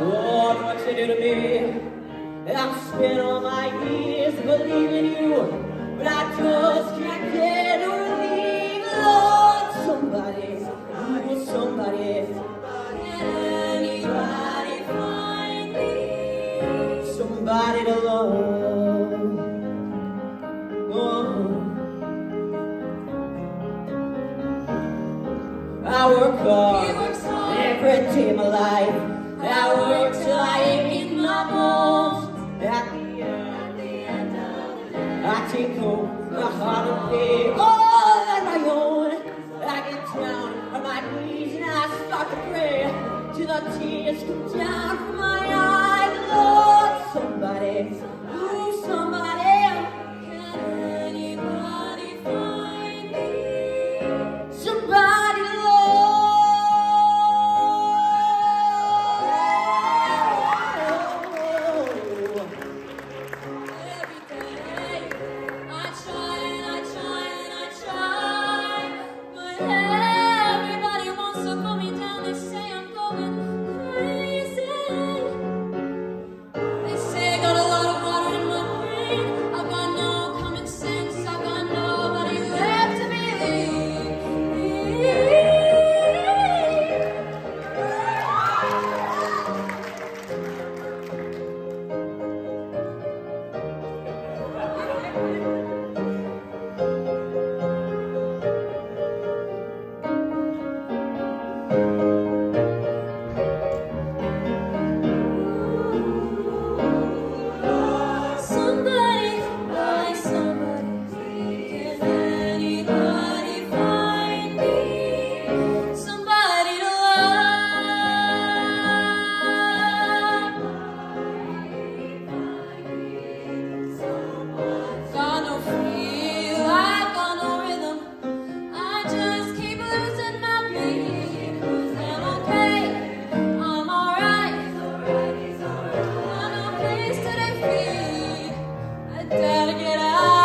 Lord, what you do to me? I've spent all my years believing you, but I just can't get a relief. Lord, somebody, somebody, you somebody, somebody, anybody find me? Somebody to love. Oh. I work hard every day of my life. Licht Jahr place. I gotta get out.